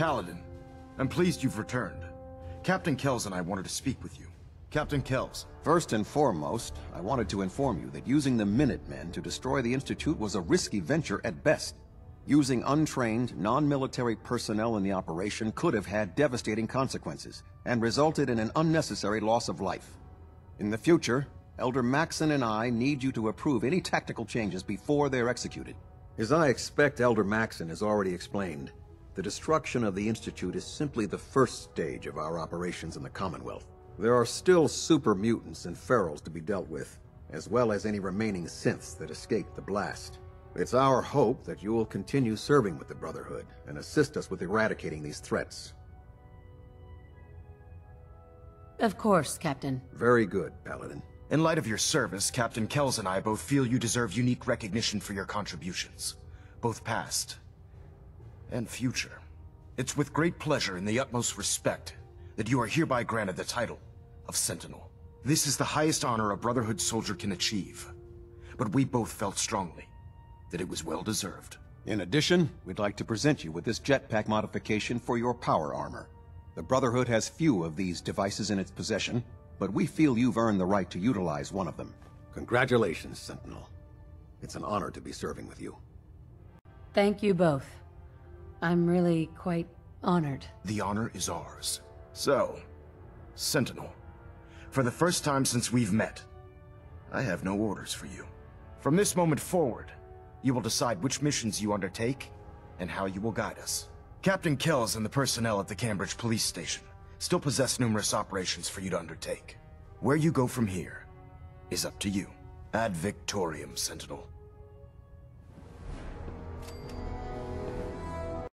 Paladin, I'm pleased you've returned. Captain Kells and I wanted to speak with you. Captain Kells. First and foremost, I wanted to inform you that using the Minutemen to destroy the Institute was a risky venture at best. Using untrained, non-military personnel in the operation could have had devastating consequences, and resulted in an unnecessary loss of life. In the future, Elder Maxson and I need you to approve any tactical changes before they're executed. As I expect Elder Maxson has already explained, the destruction of the Institute is simply the first stage of our operations in the Commonwealth. There are still super mutants and ferals to be dealt with, as well as any remaining synths that escaped the blast. It's our hope that you will continue serving with the Brotherhood and assist us with eradicating these threats. Of course, Captain. Very good, Paladin. In light of your service, Captain Kells and I both feel you deserve unique recognition for your contributions, both past and future. It's with great pleasure and the utmost respect that you are hereby granted the title of Sentinel. This is the highest honor a Brotherhood soldier can achieve, but we both felt strongly that it was well deserved. In addition, we'd like to present you with this jetpack modification for your power armor. The Brotherhood has few of these devices in its possession, but we feel you've earned the right to utilize one of them. Congratulations, Sentinel. It's an honor to be serving with you. Thank you both. I'm really quite honored. The honor is ours. So, Sentinel, for the first time since we've met, I have no orders for you. From this moment forward, you will decide which missions you undertake and how you will guide us. Captain Kells and the personnel at the Cambridge Police Station still possess numerous operations for you to undertake. Where you go from here is up to you. Ad Victorium, Sentinel.